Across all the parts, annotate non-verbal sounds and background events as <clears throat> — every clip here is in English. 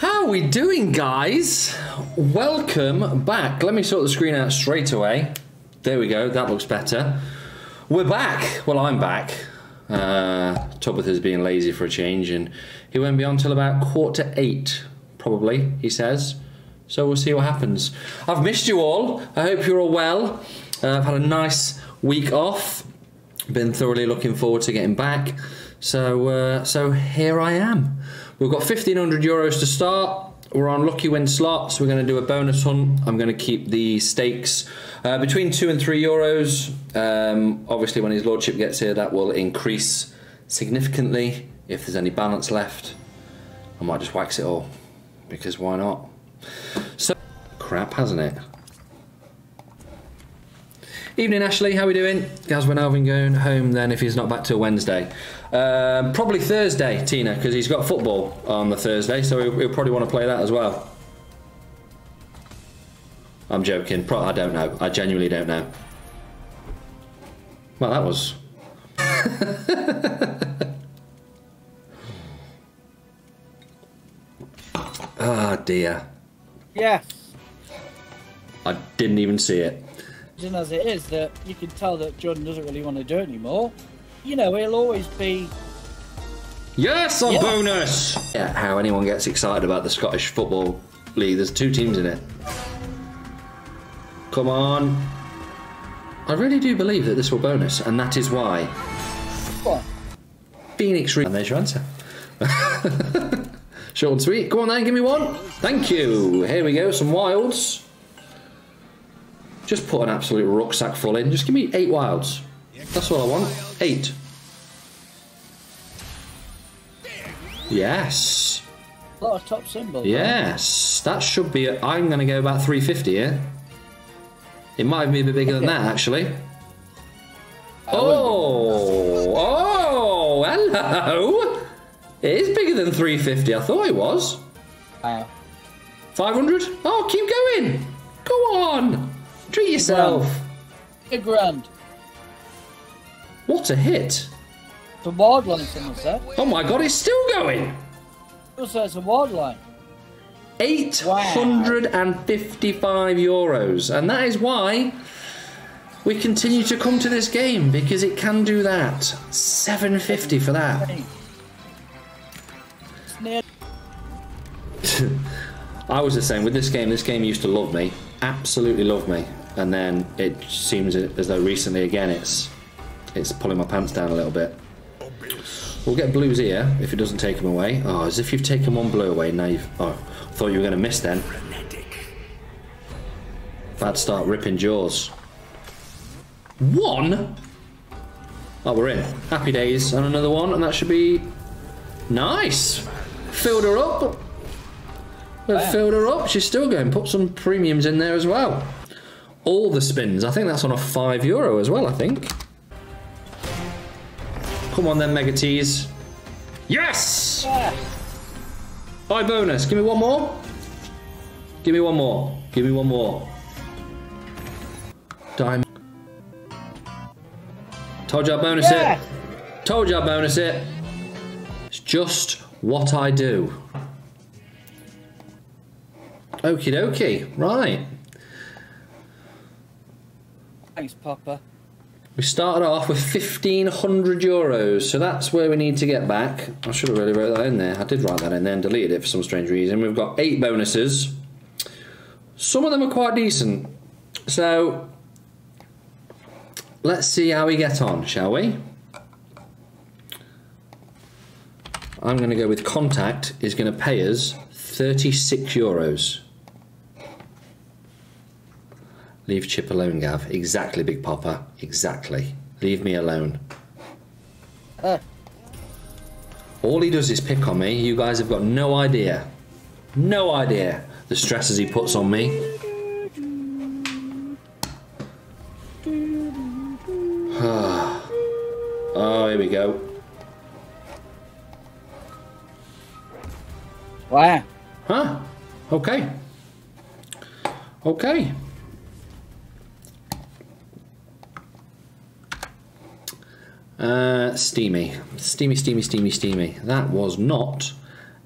How are we doing, guys? Welcome back. Let me sort the screen out straight away. There we go, that looks better. We're back. Well, I'm back. Uh, Tubbatha's being lazy for a change, and he won't be on till about quarter eight, probably, he says. So we'll see what happens. I've missed you all. I hope you're all well. Uh, I've had a nice week off. Been thoroughly looking forward to getting back. So, uh, so here I am. We've got 1500 euros to start. We're on lucky win slots. We're going to do a bonus hunt. I'm going to keep the stakes uh, between two and three euros. Um, obviously, when his lordship gets here, that will increase significantly. If there's any balance left, I might just wax it all because why not? So crap, hasn't it? Evening, Ashley. How are we doing? Gaz when Alvin going home then if he's not back till Wednesday. Um, probably Thursday, Tina, because he's got football on the Thursday, so he'll, he'll probably want to play that as well. I'm joking. Pro I don't know. I genuinely don't know. Well, that was. <laughs> Ah, dear. Yes. I didn't even see it. As it is, that you can tell that Jordan doesn't really want to do it anymore. You know, he'll always be. Yes, a Yeah. bonus! Yeah, how anyone gets excited about the Scottish Football League. There's two teams in it. Come on. I really do believe that this will bonus, and that is why What? Phoenix Re- And there's your answer. <laughs> Short and sweet. Go on then, give me one. Thank you. Here we go, some wilds. Just put an absolute rucksack full in. Just give me eight wilds. That's all I want. Eight. Yes. A lot of top symbols. Yes. That should be. i I'm going to go about 350 here. It might be a bit bigger than that, <laughs> actually. Oh, oh, hello. It is bigger than 350. I thought it was. Wow. 500? Oh, keep going. Go on. Treat yourself. A grand. What a hit. It's a ward line, someone said. Oh my god, it's still going. Also, uh, it's a ward line. 855 euros. And that is why we continue to come to this game because it can do that. 750 for that. Hey. It's near. I was the same with this game. This game used to love me, absolutely love me, and then it seems as though recently again it's it's pulling my pants down a little bit. We'll get blues here if it doesn't take them away. Oh, as if you've taken one blue away. Now you've. Oh, thought you were going to miss then. Bad start ripping jaws. One. Oh, we're in. Happy days and another one, and that should be nice. Filled her up. We've filled her up. She's still going. Put some premiums in there as well. All the spins. I think that's on a five euro as well. I think. Come on then, Mega Tees. Yes! Yeah. High bonus. Give me one more. Give me one more. Give me one more. Diamond. Told you I'd bonus Yeah. it. Told you I'd bonus it. It's just what I do. Okie dokie. Right. Thanks, Papa. We started off with 1500 euros, so that's where we need to get back. I should have really wrote that in there. I did write that in there and deleted it for some strange reason. We've got eight bonuses. Some of them are quite decent. So let's see how we get on, shall we? I'm going to go with contact is going to pay us 36 euros. Leave Chip alone, Gav. Exactly, Big Popper. Exactly. Leave me alone. Uh, All he does is pick on me. You guys have got no idea. No idea the stresses he puts on me. <sighs> oh, here we go. wow. Huh? Okay. Okay. Uh, steamy. Steamy, steamy, steamy, steamy. That was not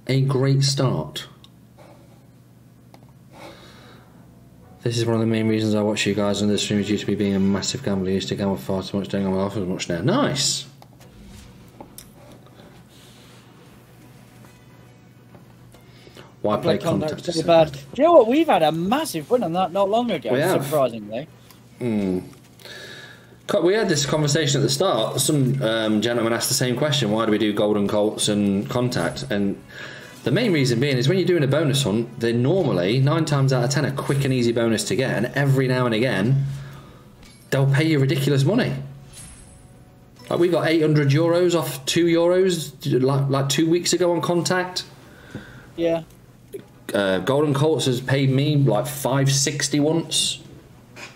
a great start. This is one of the main reasons I watch you guys on this stream is due to me being a massive gambler. I used to gamble far too much, don't gamble half as much now. Nice! Why play contact? Bad. Do you know what? We've had a massive win on that not long ago, surprisingly. Mm. We had this conversation at the start. Some um, gentleman asked the same question: Why do we do golden colts and contact? And the main reason being is when you're doing a bonus hunt, they're normally nine times out of ten a quick and easy bonus to get, and every now and again they'll pay you ridiculous money. Like we got 800 euros off two euros like, like two weeks ago on contact. Yeah. Uh, Golden Colts has paid me like 560 once.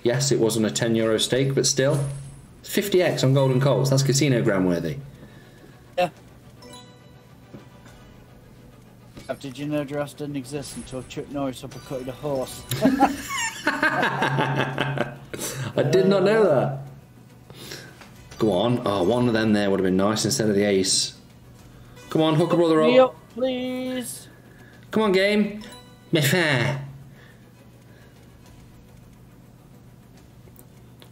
Yes, it wasn't a 10 euro stake, but still. 50x on Golden Colts. That's casino gram worthy. Yeah. Did you know Jurassic didn't exist until Chuck Norris uppercutted a horse? <laughs> I did not know that. Go on. Oh, one of them there would have been nice instead of the ace. Come on, hook a brother up. up, please. Come on, game. Me fair.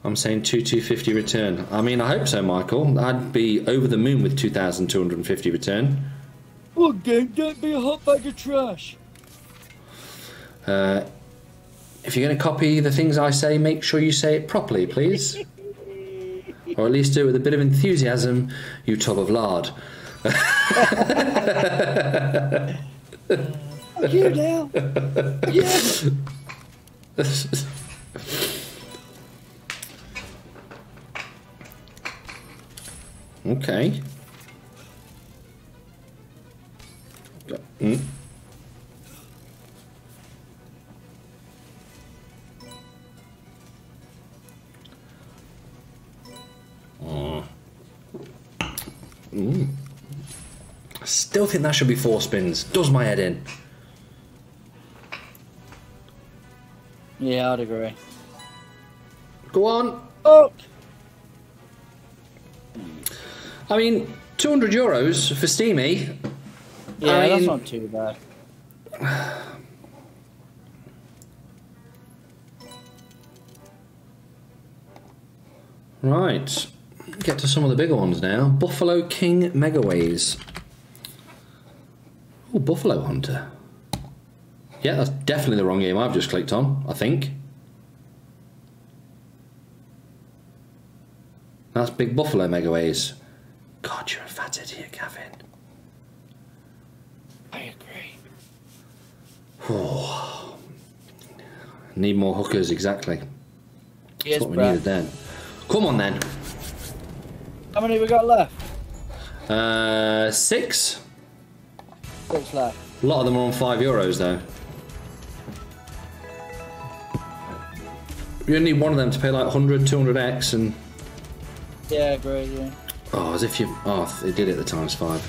I'm saying 2 250 return. I mean, I hope so, Michael. I'd be over the moon with 2,250 return. Oh, game, don't be a hot bag of trash. Uh, if you're going to copy the things I say, make sure you say it properly, please. <laughs> or at least do it with a bit of enthusiasm, you tub of lard. <laughs> You now. <laughs> yeah. Okay. Mm. Oh. Mm. I still think that should be four spins. Does my head in. Yeah, I'd agree. Go on. Oh, I mean, 200 euros for Steamy. yeah, I that's mean- not too bad. Right. Get to some of the bigger ones now. Buffalo King Megaways. Oh, Buffalo Hunter. Yeah, that's definitely the wrong game I've just clicked on, I think. That's Big Buffalo Megaways. God, you're a fat idiot, Gavin. I agree. <sighs> Need more hookers, exactly. Yes, That's what we Brad. needed then. Come on then. How many we got left? Uh, six. Six left. A lot of them are on five euros though. You only need one of them to pay like 100, 200x, and Yeah, agree. Yeah. Oh, as if you oh, they did it at times five.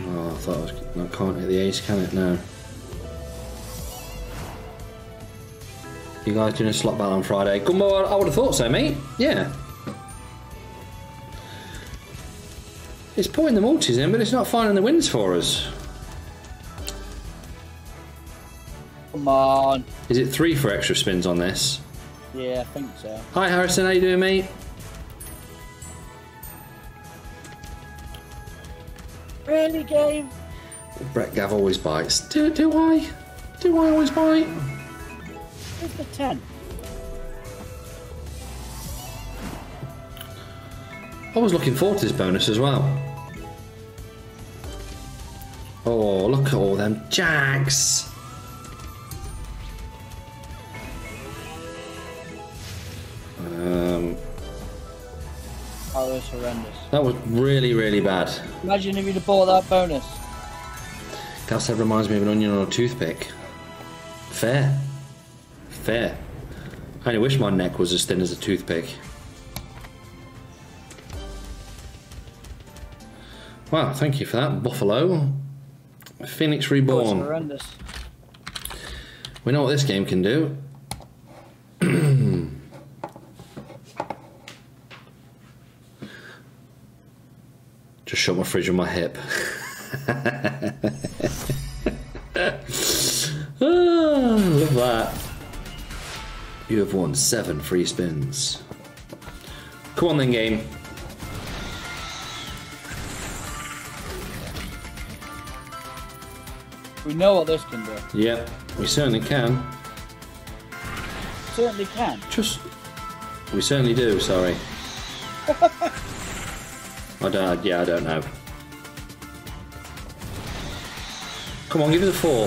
Oh, I thought I was. I can't hit the ace, can it? No. You guys doing a slot battle on Friday? Gumbo, I would have thought so, mate. Yeah. It's putting the multis in, but it's not finding the wins for us. Come on. Is it three for extra spins on this? Yeah, I think so. Hi Harrison, how you doing, mate? Really, game? Brett Gav always bites. Do do I? Do I always bite? Where's the 10? I was looking forward to this bonus as well. Oh, look at all them jacks. Um, Oh, that's horrendous. that was really, really bad. Imagine if you'd have bought that bonus. Gal said reminds me of an onion or a toothpick. Fair. Fair. I only wish my neck was as thin as a toothpick. Wow, thank you for that, Buffalo. Phoenix Reborn. horrendous. We know what this game can do. <clears throat> Just shut my fridge on my hip. <laughs> Ah, oh, love that. You have won seven free spins. Come on then, game. We know what this can do. Yep, we certainly can. Certainly can. Just. We certainly do, sorry. <laughs> I don't. Yeah, I don't know. Come on, give us a four.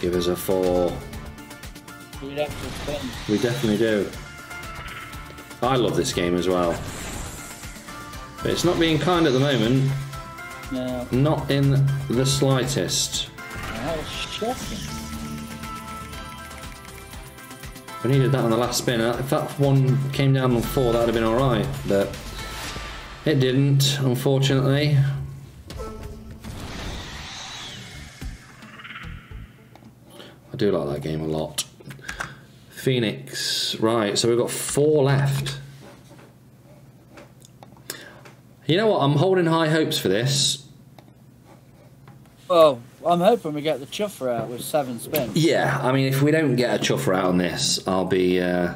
Give us a four. We definitely do. I love this game as well. But it's not being kind at the moment. No, Not in the slightest. that shocking. We needed that on the last spin. If that one came down on four, that would have been alright. But it didn't, unfortunately. I do like that game a lot. Phoenix. Right, so we've got four left. You know what? I'm holding high hopes for this. Well, I'm hoping we get the chuffer out with seven spins. Yeah, I mean, if we don't get a chuffer out on this, I'll be uh,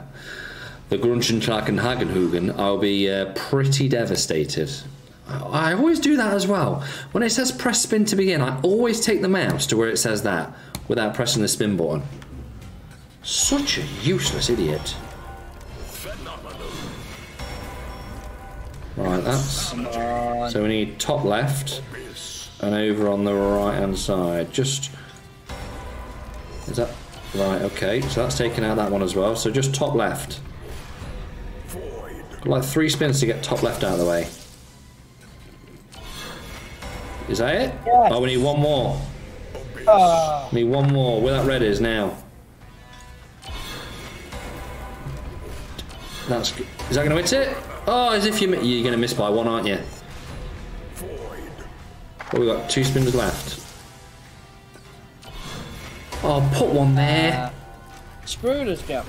the Grunschentrack and Hagenhugen. I'll be uh, pretty devastated. I I always do that as well. When it says press spin to begin, I always take the mouse to where it says that without pressing the spin button. Such a useless idiot. Right, that's. So we need top left and over on the right hand side. Just. Is that. Right, okay. So that's taken out that one as well. So just top left. Got like three spins to get top left out of the way. Is that it? Yes. Oh, we need one more. We need one more. Where that red is now. That's. Is that going to hit it? Oh, as if you, you're going to miss by one, aren't you? Well, we've got two spins left. Oh, put one there. screwed us, Gav.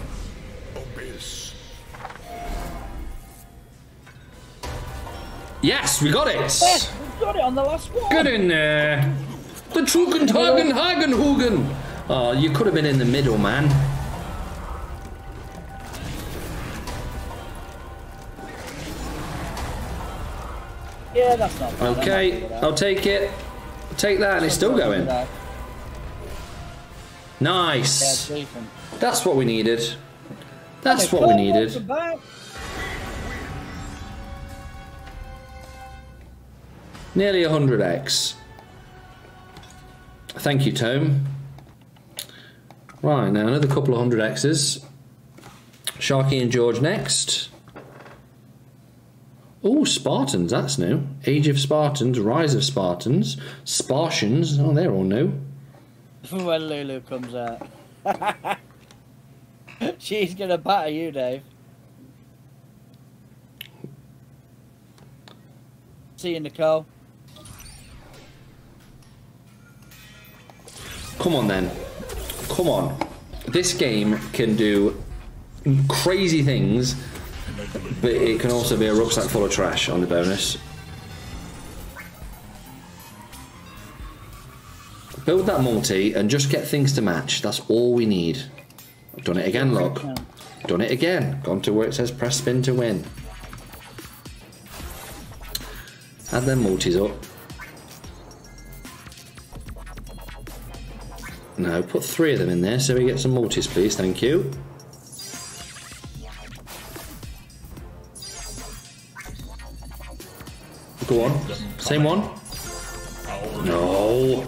Yes, we got it. Yes, we've got it on the last one. Get in there. The Trugentagen Hagenhugen. Oh, you could have been in the middle, man. That's not bad. Okay. I'll take it. Take that, and it's still going. Nice. That's what we needed. That's what we needed. Nearly 100x. Thank you, Tome. Right, now another couple of hundred X's. Sparky and Shortz next. Oh, Spartans, that's new. Age of Spartans, Rise of Spartans, Spartians, oh, they're all new. <laughs> when Lulu comes out. <laughs> She's gonna batter you, Dave. See you, Nicole. Come on then. Come on. This game can do crazy things, but it can also be a rucksack full of trash on the bonus. Build that multi and just get things to match. That's all we need. I've done it again, look. Done it again. Gone to where it says press spin to win. Add them multis up. No, put three of them in there so we get some multis, please. Thank you. Go on. Same one. No.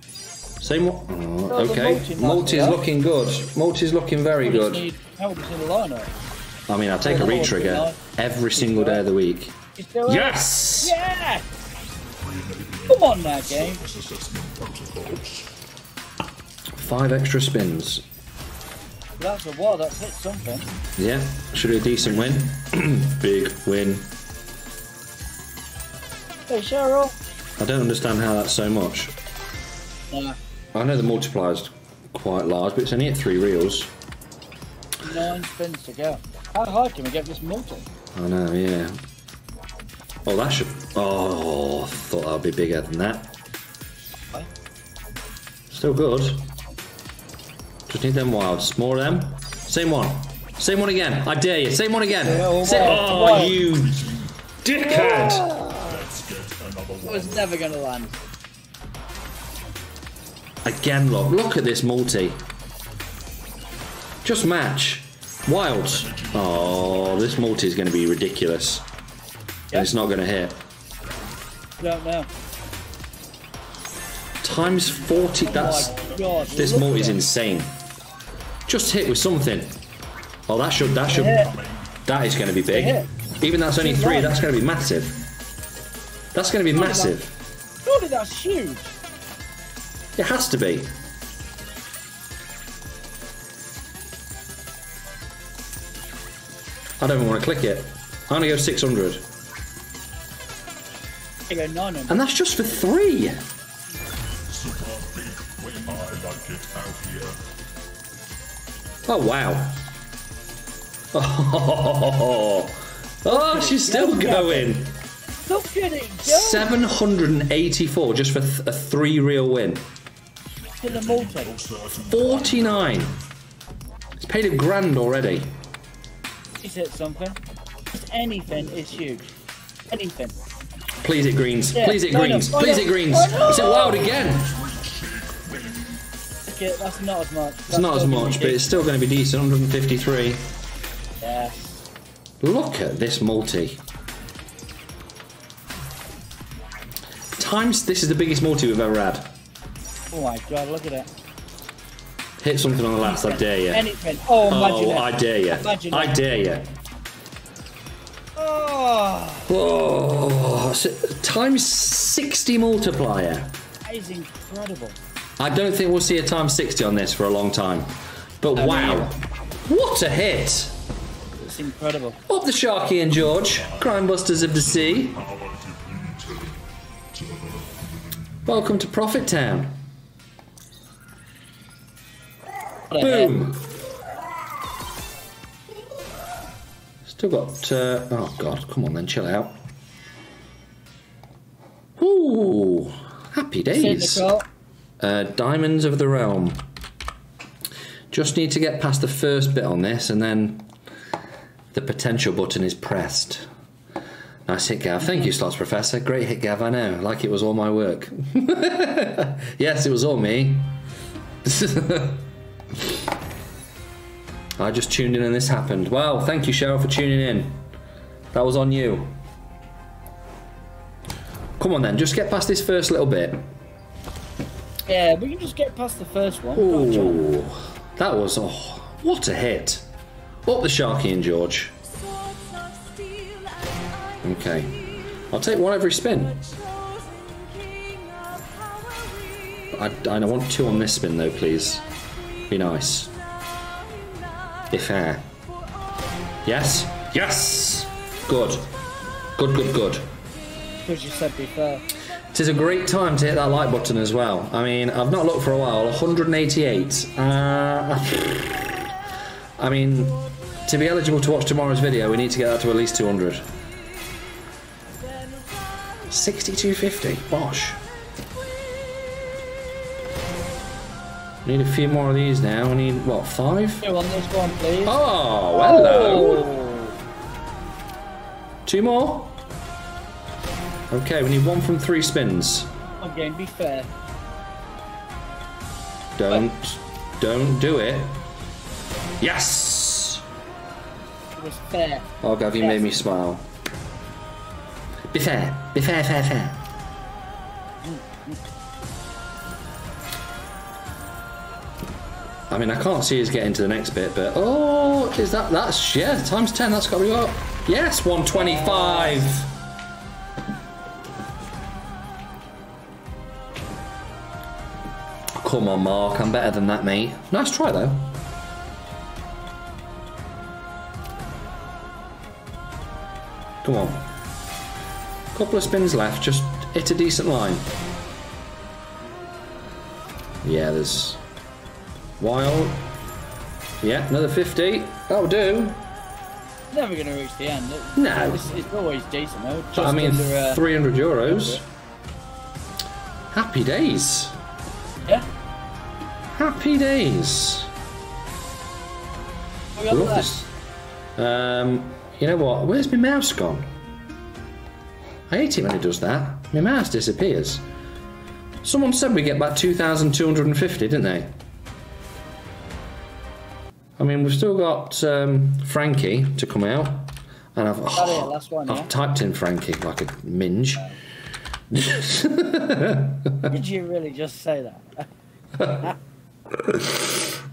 Same one. Oh, oh okay. multi might Multi's looking good. Multi's looking very good. need help us in the lineup. I mean, I take a Well, the re-trigger every single day of the week. You still there? Yes! Yeah! Come on now, game. Five extra spins. That's a war. That's hit something. Yeah, should be a decent win. <clears throat> Big win. Hey, Cheryl. I don't understand how that's so much. I know the multiplier's quite large, but it's only at three reels. nine spins to go. How high can we get this multi? I know, yeah. Oh, that should. Oh, I thought that would be bigger than that. Still good. Just need them wilds. More of them. Same one. Same one again. I dare you. Same one again. Yeah, Sa- wild, oh, you dickhead! It was never going to land. Again, look. Look at this multi. Just match. Wilds. Oh, this multi is going to be ridiculous. And it's not going to hit. Don't know. Times 40. That's. oh my god. This multi is insane. Just hit with something. Oh, that should. That should. That is going to be big. Even that's only three. That's going to be massive. That's going to be Surely massive. Surely that's huge. It has to be. I don't even want to click it. I'm going to go 600. I go 900. And that's just for three. Oh, wow. Oh, <laughs> oh she's still going. Look at it go 784 just for th- a three reel win. to the multi. 49. It's paid a grand already. Is it something? Just anything is huge. Anything. Please it greens. Yeah, Please it greens. Why Please it greens. Not? Is it wild again? Okay, that's not as much. It's not as much, but it's still going to be decent. 153. Yeah. Look at this multi. Times. This is the biggest multi we've ever had. Oh my god, look at it. Hit something on the last. I dare you. Anything. Oh, oh imagine Oh. I dare you. Imagine I dare you. Oh, Oh, so- times 60 multiplier. that is incredible. I don't think we'll see a times 60 on this for a long time. But me wow. What a hit. It's incredible. Up the Sparky and Shortz, Crime Busters of the Sea. Welcome to Profit Town. What a hit. Boom. Still got. Uh, oh God! Come on then, chill out. Ooh, happy days. Uh, Diamonds of the Realm. Just need to get past the first bit on this, and then the potential button is pressed. Nice hit, Gav. Thank you, Slots Professor. Great hit, Gav. I know. Like it was all my work. <laughs> yes, it was all me. <laughs> I just tuned in and this happened. Well, thank you, Cheryl, for tuning in. That was on you. Come on then, just get past this first little bit. Yeah, we can just get past the first one. Ooh, that was oh, what a hit! Up the Sparky and Shortz. Okay, I'll take one every spin. I, I want two on this spin though, please. Be nice. If fair. Yes. Yes. Good. Good. Good. Good. Because you said before. It is a great time to hit that like button as well. I mean, I've not looked for a while. 188. Uh, I mean, to be eligible to watch tomorrow's video, we need to get that to at least 200. 6250. Bosh. Need a few more of these now. We need, what, five? Go on this one, please. Oh, hello. Oh. Two more? Okay, we need one from three spins. Again, be fair. Don't, don't do it. Yes! It was fair. Oh, Gav, you Yes. made me smile. Be fair. Be fair, fair, fair. I mean, I can't see us getting to the next bit, but oh, is that that's yeah times ten? That's got to be up. Yes, one twenty-five. Come on, Mark. I'm better than that, mate. Nice try though. Come on. Couple of spins left. Just hit a decent line. Yeah, there's wild. Yeah, another 50. That'll do. Never going to reach the end. It- No. It's, it's always decent though. Just I mean, under, uh, 300 euros. Happy days. Yeah. Happy days. We got love this. Um, you know what? Where's my mouse gone? I hate it when it does that. My mouse disappears. Someone said we get back 2,250, didn't they? I mean, we've still got um, Frankie to come out. And I've, <sighs> last one, I've yeah? typed in Frankie like a minge. <laughs> Did you really just say that? <laughs>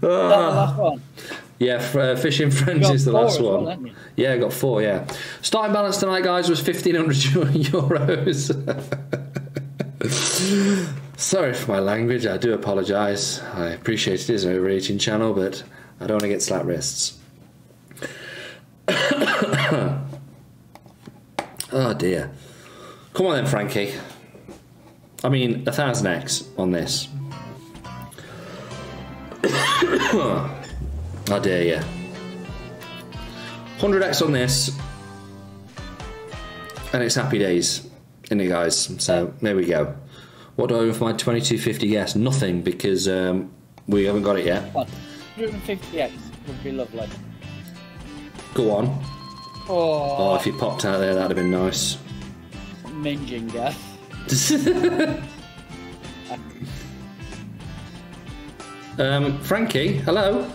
That the last one? <laughs> Yeah, uh, Fishing Friends is the last as well, one. yeah, I got four, yeah. Starting balance tonight, guys, was 1,500 <laughs> euros. <laughs> Sorry for my language, I do apologise. I appreciate it is an overeating channel, but I don't want to get slap wrists. <coughs> oh dear. Come on then, Frankie. I mean, a thousand X on this. <coughs> <coughs> I dare you. 100x on this. And it's happy days, isn't it, guys? So there we go. What do I owe for my 2250 guess? Nothing because um, we haven't got it yet. 150x would be lovely. Go on. Oh, Oh, if you popped out there, that'd have been nice. minging gas. <laughs> um, Frankie, hello.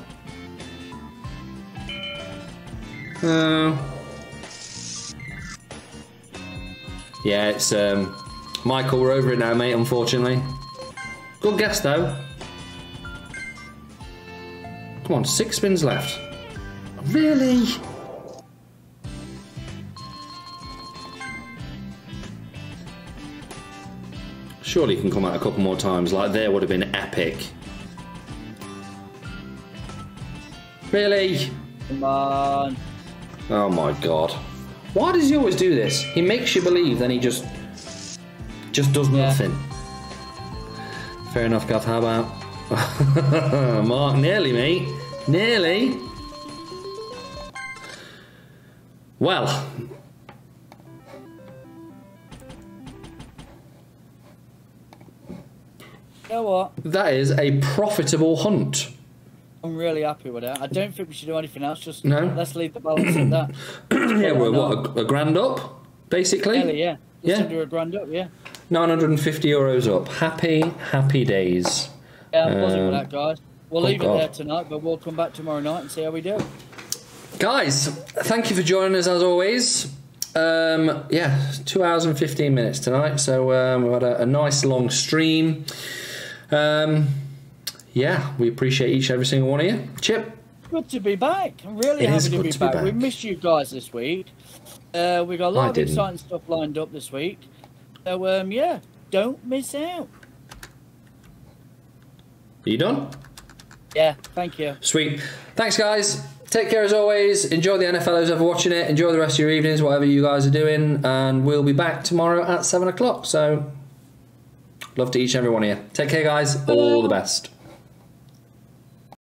Uh, yeah, it's um, Michael. We're over it now, mate. Unfortunately. Good guess though. Come on, six spins left. Really? Surely you can come out a couple more times. Like there would have been epic. Really? Come on. Oh my god. Why does he always do this? He makes you believe, then he just just does Yeah. nothing. Fair enough, Gav. How about <laughs> Mark? Nearly, mate. Nearly. Well, You know what? that is a profitable hunt. I'm really happy with it. I don't think we should do anything else. Just No? let's leave the balance at that. <clears throat> Yeah, we're what a, a grand up, basically. Nearly, yeah. Just Yeah. under a grand up, yeah. 950 euros up. Happy, happy days. Yeah, I'm buzzing Um, with that, guys. We'll oh leave God. it there tonight, but we'll come back tomorrow night and see how we do. Guys, thank you for joining us as always. Um, yeah, two hours and 15 minutes tonight. So um, we've had a, a nice long stream. Um, yeah, we appreciate each and every single one of you. Chip, Good to be back. I'm really It happy to, be, to be back. We missed you guys this week. Uh, we got a lot I of didn't. exciting stuff lined up this week. So um, yeah, don't miss out. are you done? Yeah, thank you. Sweet. Thanks, guys. Take care as always. Enjoy the NFL who's ever watching it. Enjoy the rest of your evenings, whatever you guys are doing. And we'll be back tomorrow at 7 o'clock. So, love to each and every one of you. Take care, guys. All the best.